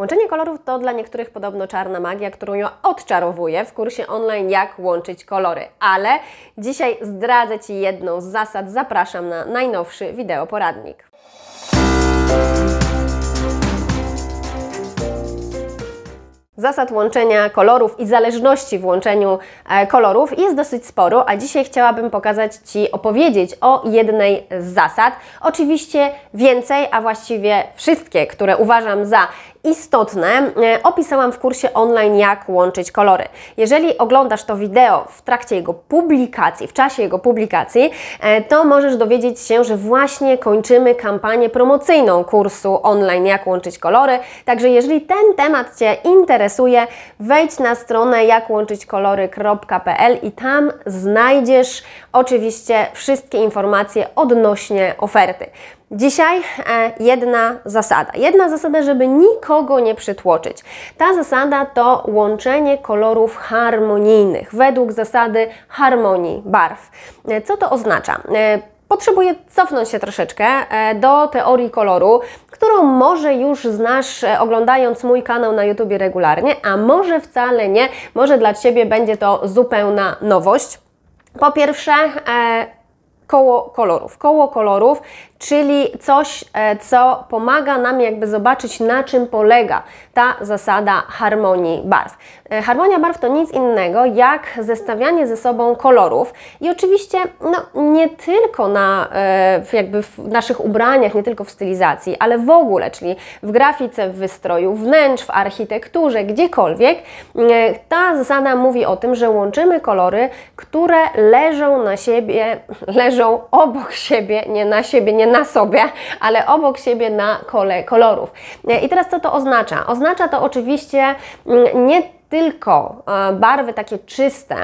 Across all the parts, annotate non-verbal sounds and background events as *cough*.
Łączenie kolorów to dla niektórych podobno czarna magia, którą ja odczarowuję w kursie online Jak łączyć kolory. Ale dzisiaj zdradzę Ci jedną z zasad. Zapraszam na najnowszy wideoporadnik. Zasad łączenia kolorów i zależności w łączeniu e, kolorów jest dosyć sporo, a dzisiaj chciałabym pokazać Ci, opowiedzieć o jednej z zasad. Oczywiście więcej, a właściwie wszystkie, które uważam za istotne, e, opisałam w kursie online, jak łączyć kolory. Jeżeli oglądasz to wideo w trakcie jego publikacji, w czasie jego publikacji, e, to możesz dowiedzieć się, że właśnie kończymy kampanię promocyjną kursu online, jak łączyć kolory. Także jeżeli ten temat Cię interesuje, wejdź na stronę jakłączyćkolory.pl i tam znajdziesz oczywiście wszystkie informacje odnośnie oferty. Dzisiaj e, jedna zasada. Jedna zasada, żeby nikogo nie przytłoczyć. Ta zasada to łączenie kolorów harmonijnych według zasady harmonii barw. E, co to oznacza? E, potrzebuję cofnąć się troszeczkę do teorii koloru, którą może już znasz oglądając mój kanał na YouTube regularnie, a może wcale nie, może dla Ciebie będzie to zupełna nowość. Po pierwsze, koło kolorów. Koło kolorów czyli coś, e, co pomaga nam jakby zobaczyć, na czym polega ta zasada harmonii barw. E, harmonia barw to nic innego jak zestawianie ze sobą kolorów i oczywiście no, nie tylko na e, jakby w naszych ubraniach, nie tylko w stylizacji, ale w ogóle, czyli w grafice, w wystroju wnętrz, w architekturze, gdziekolwiek, ta zasada mówi o tym, że łączymy kolory, które leżą na siebie, *laughs* leżą obok siebie, nie na siebie, nie na sobie, ale obok siebie na kole kolorów. I teraz co to oznacza? Oznacza to oczywiście mm, nie tylko e, barwy takie czyste,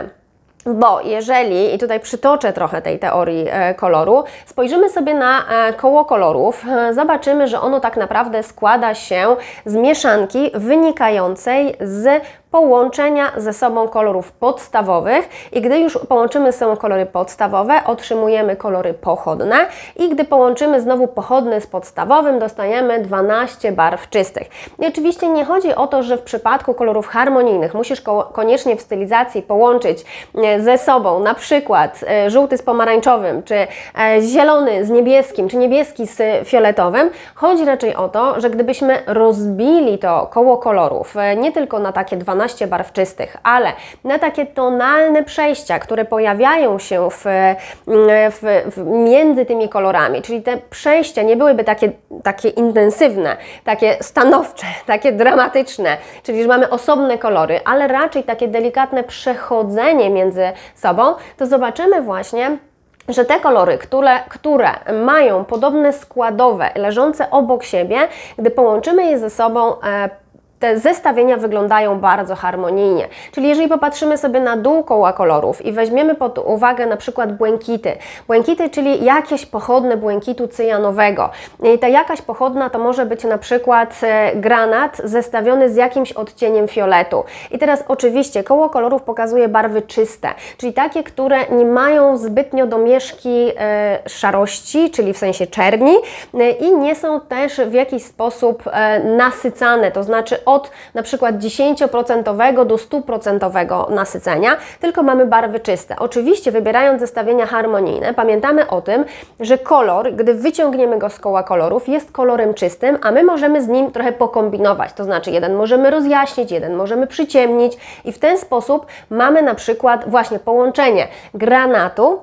bo jeżeli, i tutaj przytoczę trochę tej teorii e, koloru, spojrzymy sobie na e, koło kolorów, zobaczymy, że ono tak naprawdę składa się z mieszanki wynikającej z połączenia ze sobą kolorów podstawowych i gdy już połączymy ze sobą kolory podstawowe, otrzymujemy kolory pochodne i gdy połączymy znowu pochodny z podstawowym, dostajemy 12 barw czystych. I oczywiście nie chodzi o to, że w przypadku kolorów harmonijnych musisz koniecznie w stylizacji połączyć e, ze sobą na przykład e, żółty z pomarańczowym, czy e, zielony z niebieskim, czy niebieski z fioletowym. Chodzi raczej o to, że gdybyśmy rozbili to koło kolorów nie tylko na takie 12 12 barw czystych, ale na takie tonalne przejścia, które pojawiają się w, w, w, między tymi kolorami, czyli te przejścia nie byłyby takie, takie intensywne, takie stanowcze, *laughs* takie dramatyczne, czyli że mamy osobne kolory, ale raczej takie delikatne przechodzenie między sobą, to zobaczymy właśnie, że te kolory, które, które mają podobne składowe, leżące obok siebie, gdy połączymy je ze sobą, e, te zestawienia wyglądają bardzo harmonijnie. Czyli jeżeli popatrzymy sobie na dół koła kolorów i weźmiemy pod uwagę na przykład błękity. Błękity, czyli jakieś pochodne błękitu cyjanowego. I ta jakaś pochodna to może być na przykład e, granat zestawiony z jakimś odcieniem fioletu. I teraz oczywiście koło kolorów pokazuje barwy czyste, czyli takie, które nie mają zbytnio domieszki e, szarości, czyli w sensie czerni e, i nie są też w jakiś sposób nasycane, to znaczy od na przykład 10% do 100% nasycenia, tylko mamy barwy czyste. Oczywiście wybierając zestawienia harmonijne, pamiętamy o tym, że kolor, gdy wyciągniemy go z koła kolorów, jest kolorem czystym, a my możemy z nim trochę pokombinować. To znaczy jeden możemy rozjaśnić, jeden możemy przyciemnić i w ten sposób mamy na przykład właśnie połączenie granatu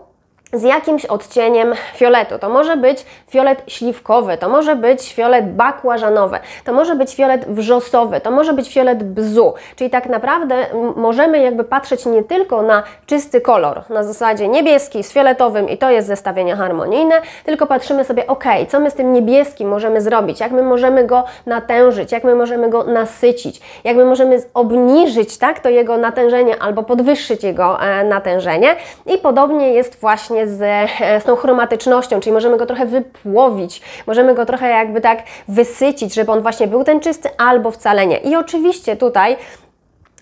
z jakimś odcieniem fioletu. To może być fiolet śliwkowy, to może być fiolet bakłażanowy, to może być fiolet wrzosowy, to może być fiolet bzu. Czyli tak naprawdę możemy jakby patrzeć nie tylko na czysty kolor, na zasadzie niebieski z fioletowym i to jest zestawienie harmonijne, tylko patrzymy sobie, ok, co my z tym niebieskim możemy zrobić, jak my możemy go natężyć, jak my możemy go nasycić, jak my możemy obniżyć tak, to jego natężenie albo podwyższyć jego e, natężenie i podobnie jest właśnie z, e, z tą chromatycznością, czyli możemy go trochę wypłowić, możemy go trochę jakby tak wysycić, żeby on właśnie był ten czysty, albo wcale nie. I oczywiście tutaj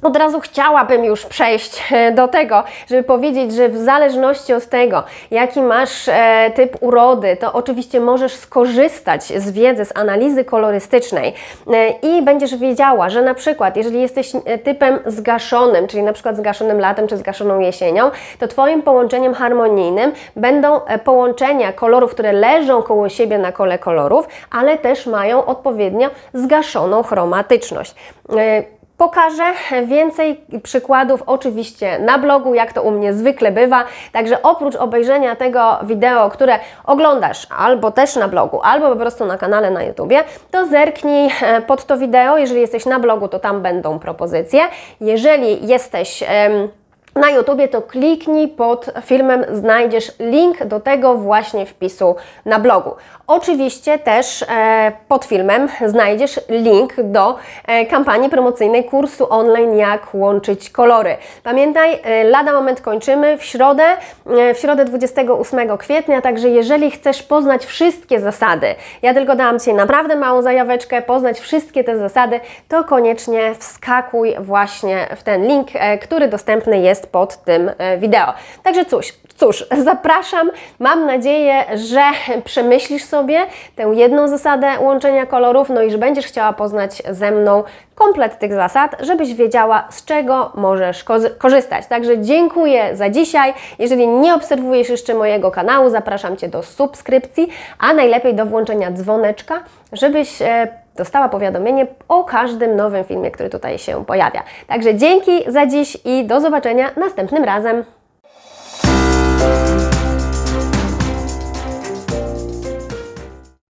od razu chciałabym już przejść e, do tego, żeby powiedzieć, że w zależności od tego, jaki masz e, typ urody, to oczywiście możesz skorzystać z wiedzy, z analizy kolorystycznej e, i będziesz wiedziała, że na przykład, jeżeli jesteś typem zgaszonym, czyli na przykład zgaszonym latem czy zgaszoną jesienią, to Twoim połączeniem harmonijnym będą połączenia kolorów, które leżą koło siebie na kole kolorów, ale też mają odpowiednio zgaszoną chromatyczność. Pokażę więcej przykładów oczywiście na blogu, jak to u mnie zwykle bywa. Także oprócz obejrzenia tego wideo, które oglądasz albo też na blogu, albo po prostu na kanale na YouTubie, to zerknij e, pod to wideo. Jeżeli jesteś na blogu, to tam będą propozycje. Jeżeli jesteś... na YouTubie, to kliknij pod filmem, znajdziesz link do tego właśnie wpisu na blogu. Oczywiście też e, pod filmem znajdziesz link do e, kampanii promocyjnej kursu online Jak łączyć kolory. Pamiętaj, e, lada moment kończymy w środę, w środę 28 kwietnia, także jeżeli chcesz poznać wszystkie zasady, ja tylko dałam Ci naprawdę małą zajaweczkę, poznać wszystkie te zasady, to koniecznie wskakuj właśnie w ten link, który dostępny jest pod tym e, wideo. Także cóż, cóż, zapraszam. Mam nadzieję, że przemyślisz sobie tę jedną zasadę łączenia kolorów, no i że będziesz chciała poznać ze mną komplet tych zasad, żebyś wiedziała, z czego możesz korzystać. Także dziękuję za dzisiaj. Jeżeli nie obserwujesz jeszcze mojego kanału, zapraszam Cię do subskrypcji, a najlepiej do włączenia dzwoneczka, żebyś e, dostała powiadomienie o każdym nowym filmie, który tutaj się pojawia. Także dzięki za dziś i do zobaczenia następnym razem.